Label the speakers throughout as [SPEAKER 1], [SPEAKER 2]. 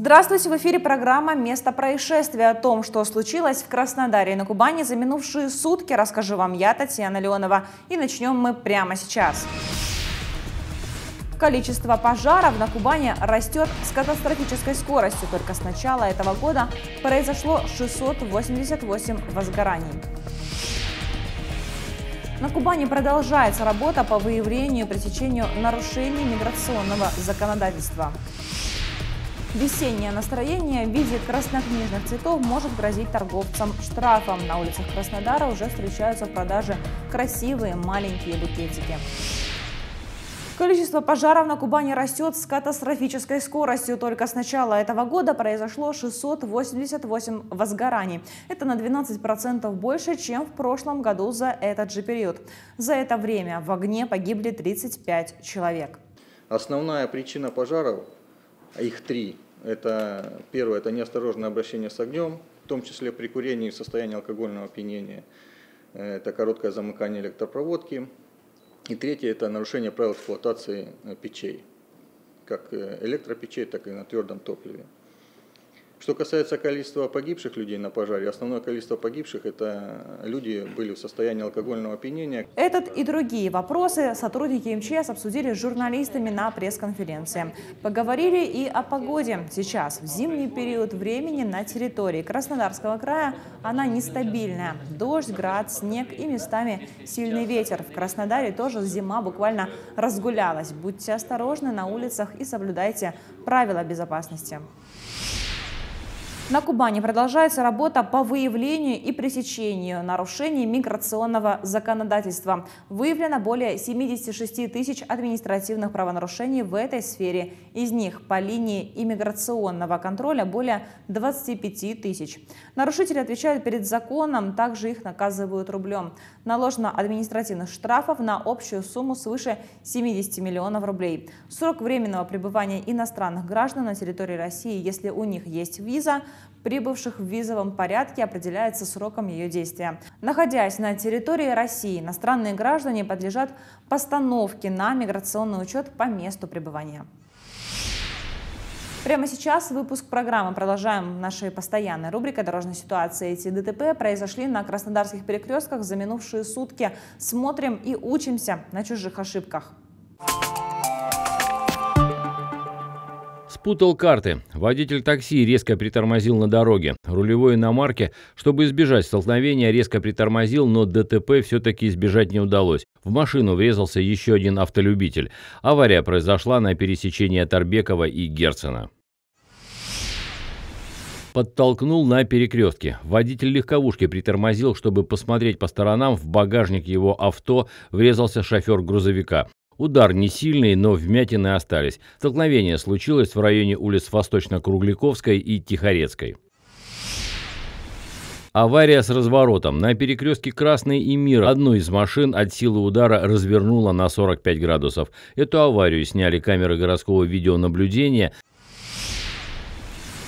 [SPEAKER 1] Здравствуйте! В эфире программа «Место происшествия». О том, что случилось в Краснодаре и на Кубани за минувшие сутки, расскажу вам я, Татьяна Леонова. И начнем мы прямо сейчас. Количество пожаров на Кубани растет с катастрофической скоростью. Только с начала этого года произошло 688 возгораний. На Кубани продолжается работа по выявлению и пресечению нарушений миграционного законодательства. Весеннее настроение в виде краснокнижных цветов может грозить торговцам штрафом. На улицах Краснодара уже встречаются в продаже красивые маленькие букетики. Количество пожаров на Кубани растет с катастрофической скоростью. Только с начала этого года произошло 688 возгораний. Это на 12% больше, чем в прошлом году за этот же период. За это время в огне погибли 35 человек.
[SPEAKER 2] Основная причина пожаров а их три. Это первое, это неосторожное обращение с огнем, в том числе при курении в состоянии алкогольного опьянения. Это короткое замыкание электропроводки. И третье, это нарушение правил эксплуатации э, печей, как э, электропечей, так и на твердом топливе. Что касается количества погибших людей на пожаре, основное количество погибших – это люди были в состоянии алкогольного опьянения.
[SPEAKER 1] Этот и другие вопросы сотрудники МЧС обсудили с журналистами на пресс-конференции. Поговорили и о погоде. Сейчас, в зимний период времени на территории Краснодарского края, она нестабильная. Дождь, град, снег и местами сильный ветер. В Краснодаре тоже зима буквально разгулялась. Будьте осторожны на улицах и соблюдайте правила безопасности. На Кубани продолжается работа по выявлению и пресечению нарушений миграционного законодательства. Выявлено более 76 тысяч административных правонарушений в этой сфере. Из них по линии иммиграционного контроля более 25 тысяч. Нарушители отвечают перед законом, также их наказывают рублем. Наложено административных штрафов на общую сумму свыше 70 миллионов рублей. Срок временного пребывания иностранных граждан на территории России, если у них есть виза – прибывших в визовом порядке определяется сроком ее действия. Находясь на территории России, иностранные граждане подлежат постановке на миграционный учет по месту пребывания. Прямо сейчас выпуск программы продолжаем нашей постоянной рубрикой «Дорожная ситуация». Эти ДТП произошли на краснодарских перекрестках за минувшие сутки. Смотрим и учимся на чужих ошибках.
[SPEAKER 3] Спутал карты. Водитель такси резко притормозил на дороге. Рулевой иномарки, чтобы избежать столкновения, резко притормозил, но ДТП все-таки избежать не удалось. В машину врезался еще один автолюбитель. Авария произошла на пересечении Тарбекова и Герцена. Подтолкнул на перекрестке. Водитель легковушки притормозил, чтобы посмотреть по сторонам. В багажник его авто врезался шофер грузовика. Удар не сильный, но вмятины остались. Столкновение случилось в районе улиц Восточно-Кругляковской и Тихорецкой. Авария с разворотом. На перекрестке Красный и Мир одну из машин от силы удара развернула на 45 градусов. Эту аварию сняли камеры городского видеонаблюдения.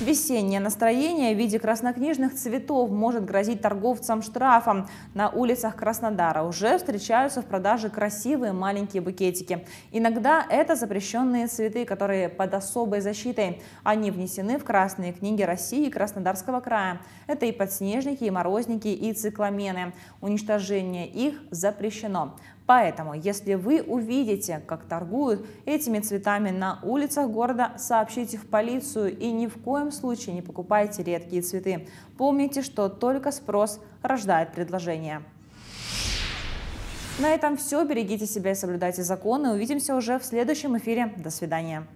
[SPEAKER 1] Весеннее настроение в виде краснокнижных цветов может грозить торговцам штрафом. На улицах Краснодара уже встречаются в продаже красивые маленькие букетики. Иногда это запрещенные цветы, которые под особой защитой. Они внесены в красные книги России и Краснодарского края. Это и подснежники, и морозники, и цикламены. Уничтожение их запрещено. Поэтому, если вы увидите, как торгуют этими цветами на улицах города, сообщите в полицию и ни в коем случае не покупайте редкие цветы. Помните, что только спрос рождает предложение. На этом все. Берегите себя и соблюдайте законы. Увидимся уже в следующем эфире. До свидания.